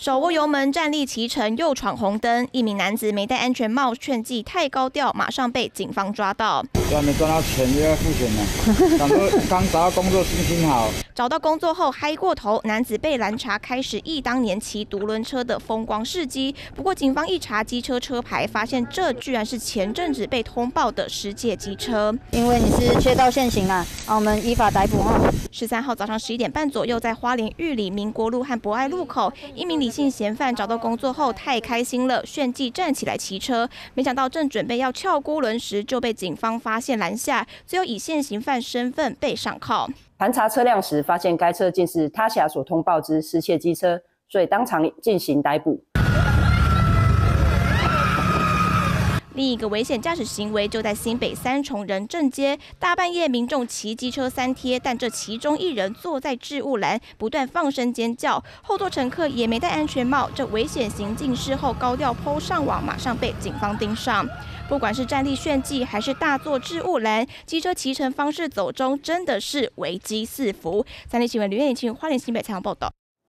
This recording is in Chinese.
手握油门站立骑乘，又闯红灯，一名男子没戴安全帽，劝记太高调，马上被警方抓到。还没赚到钱又要付钱了，想说 刚找到工作心情好。找到工作后嗨过头，男子被拦查，开始忆当年骑独轮车的风光事迹。不过警方一查机车车牌，发现这居然是前阵子被通报的世界机车。因为你是切到现行啊，啊，我们依法逮捕哈。十三号早上十一点半左右，在花莲玉里民国路和博爱路口，一名李姓嫌犯找到工作后太开心了，炫技站起来骑车，没想到正准备要撬锅轮时，就被警方发现拦下，最后以现行犯身份被上铐。盘查车辆时，发现该车竟是他辖所通报之失窃机车，所以当场进行逮捕。另一个危险驾驶行为就在新北三重人正街，大半夜民众骑机车三贴，但这其中一人坐在置物栏，不断放声尖叫，后座乘客也没戴安全帽，这危险行径事后高调抛上网，马上被警方盯上。不管是站立炫技，还是大坐置物栏，机车骑乘方式走中，真的是危机四伏。三立新闻吕彦晴，花莲新北采访报道。